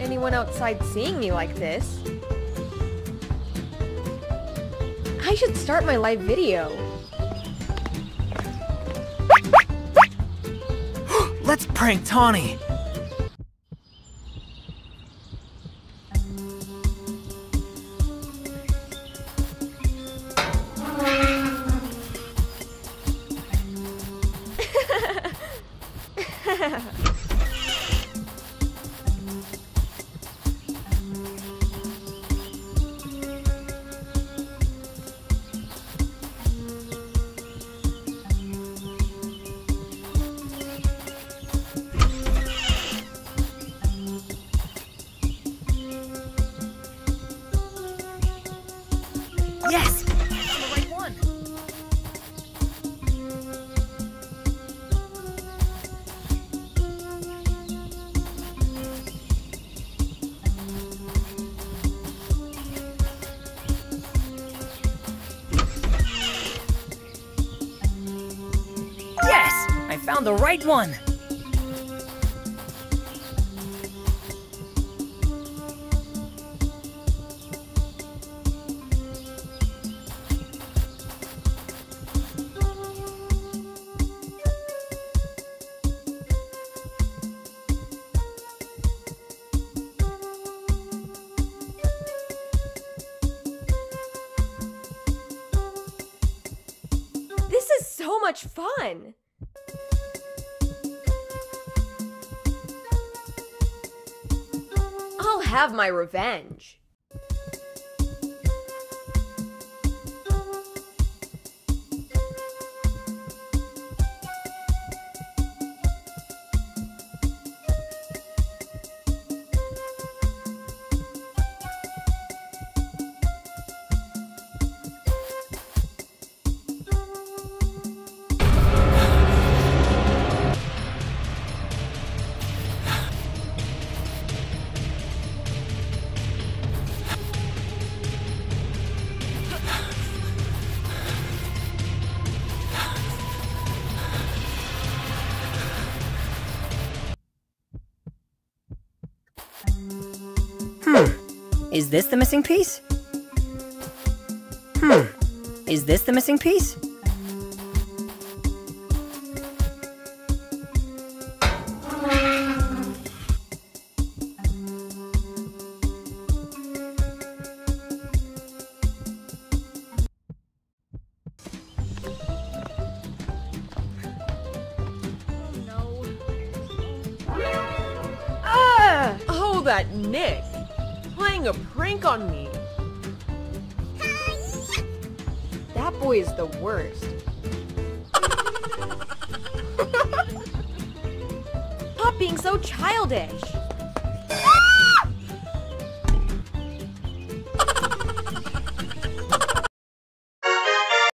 anyone outside seeing me like this. I should start my live video. Let's prank Tawny! Yes! Found the right one! Yes! I found the right one! So much fun! I'll have my revenge. Is this the missing piece? Hmm. Is this the missing piece? Ah! Oh, that Nick! Playing a prank on me. That boy is the worst. Stop being so childish.